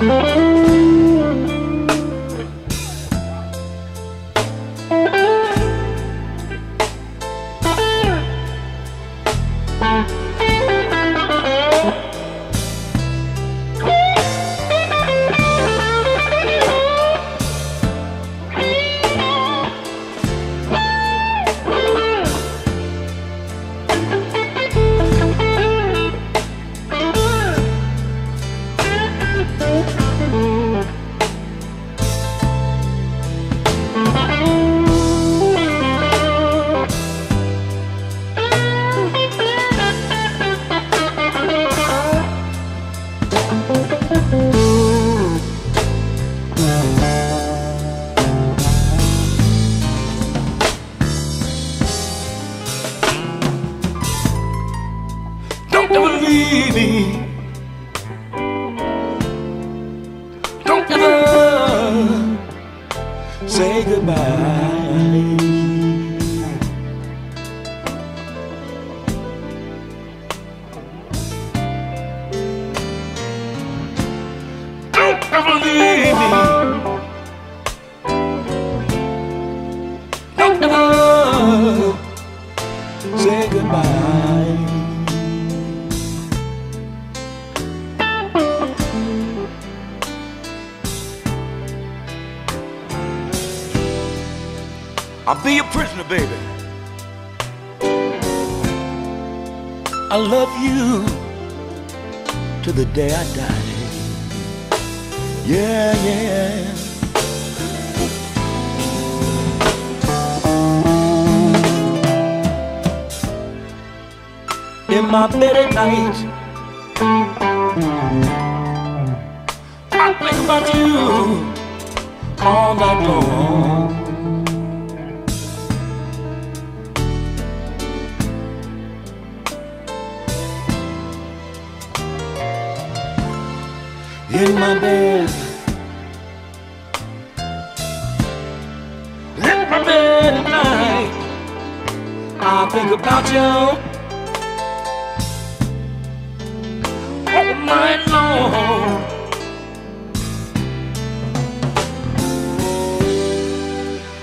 Don't say goodbye. I'll be your prisoner, baby. I love you to the day I die. Yeah, yeah. In my bed at night, I think about you all night long. In my bed. In my bed at night, I think about you all night long.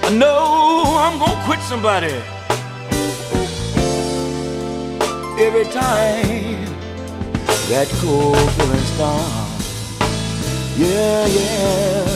I know I'm gonna quit somebody every time that cold feeling starts. Yeah, yeah.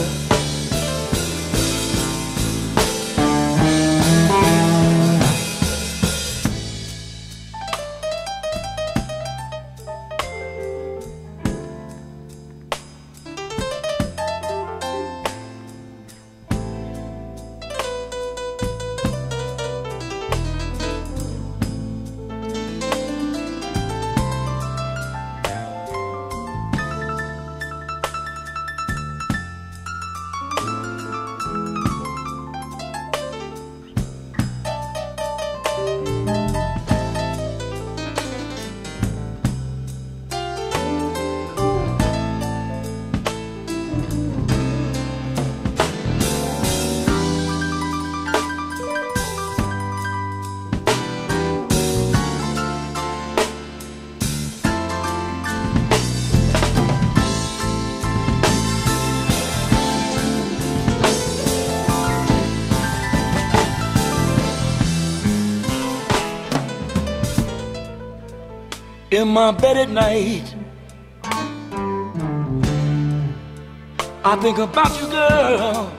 In my bed at night. I think about you, girl,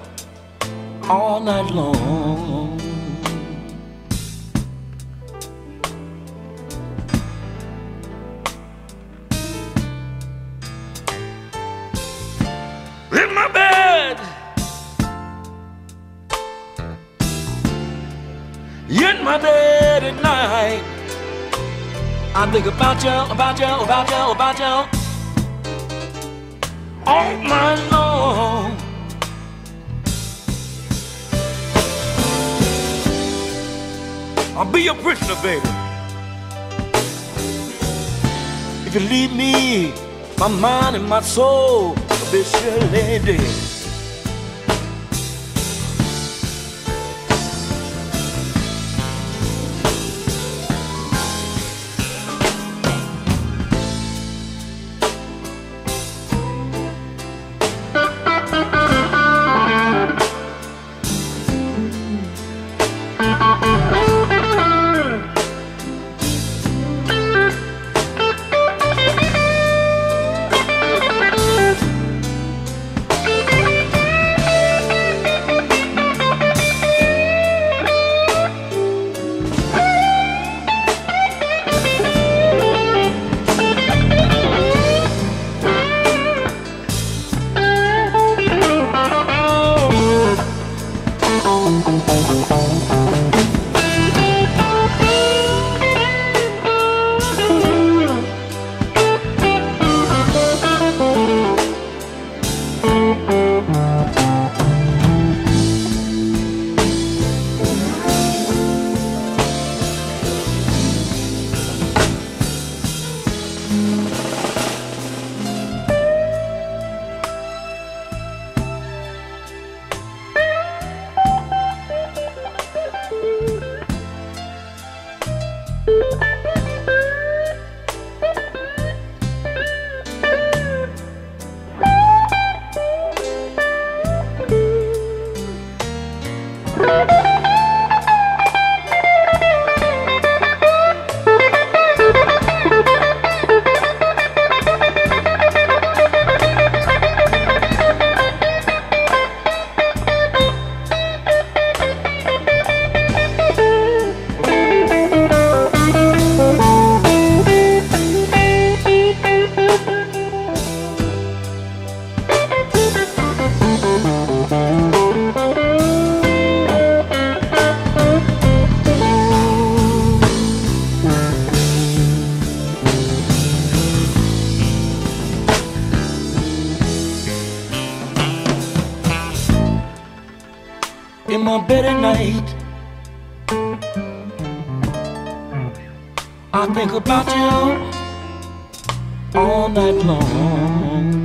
all night long. In my bed, in my bed at night. I think about you, about you, about you, about you all night long. I'll be your prisoner, baby. If you leave me, my mind and my soul will be surely dead. My bed at night. I think about you all night long.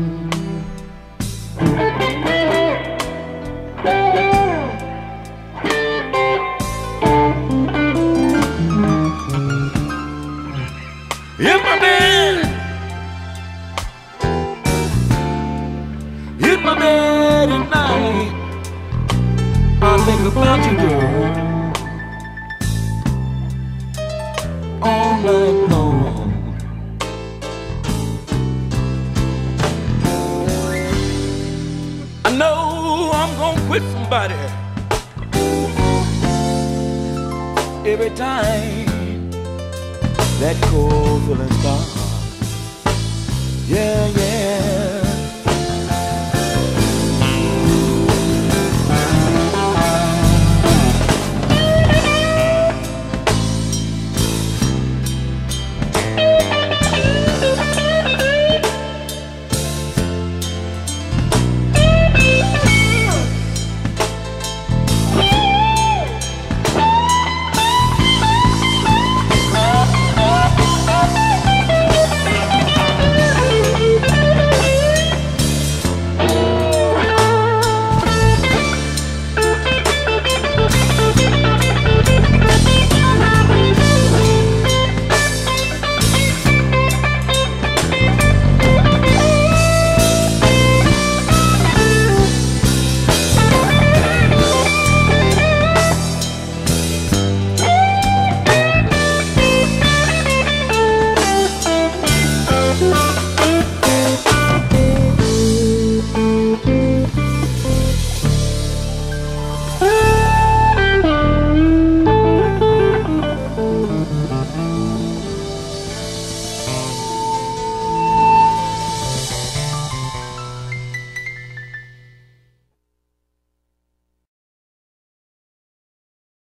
About you, girl, all night long. I know I'm gonna quit somebody every time that cold feeling starts. Yeah, yeah.